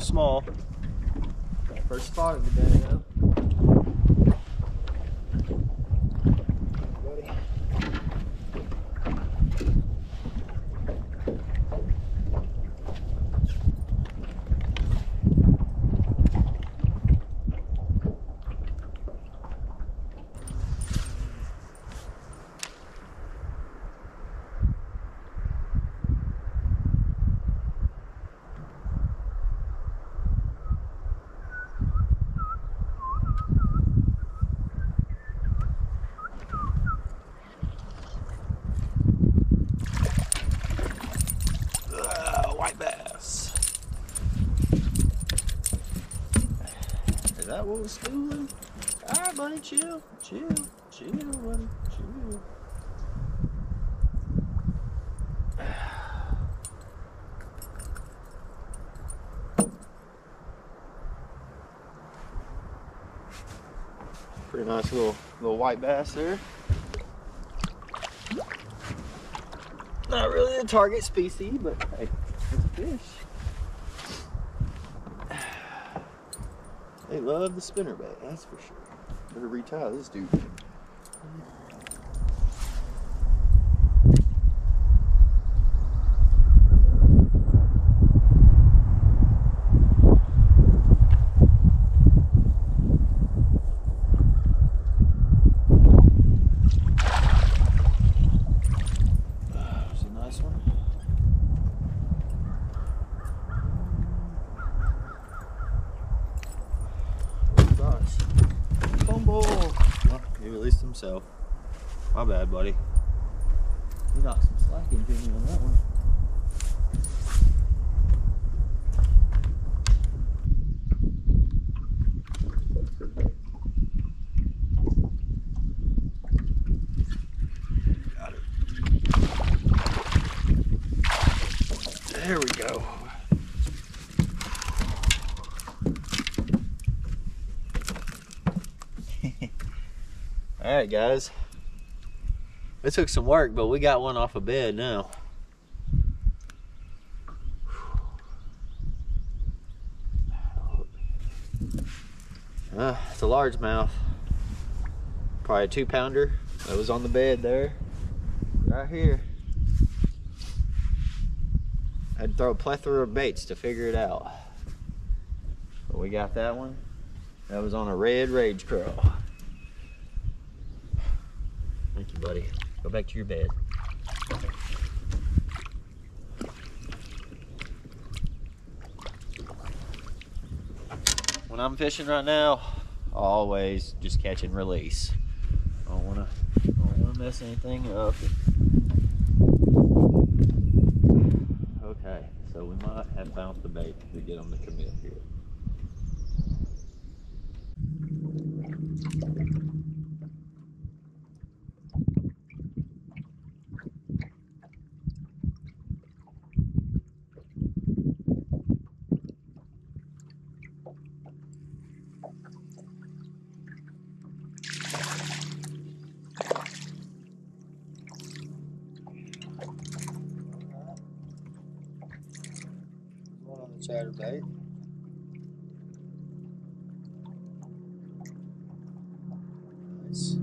small. First spot of the day though. Buddy. Uh, white bass. Is that what was schooling? Alright, buddy, chill, chill, chill, buddy, chill. Pretty nice little little white bass there. Not really a target species, but hey, it's a fish. They love the spinner bait, that's for sure. Better retie this dude. Released himself. My bad, buddy. You knocked some slack into me on that one. There we go. All right, guys. It took some work, but we got one off a bed now. Uh, it's a largemouth. Probably a two pounder that was on the bed there. Right here. I'd throw a plethora of baits to figure it out. But we got that one. That was on a red rage curl. Buddy. Go back to your bed. When I'm fishing right now, always just catch and release. I don't wanna, I don't wanna mess anything up. Okay, so we might have found the bait to get them to commit here. Chatterbait. Nice.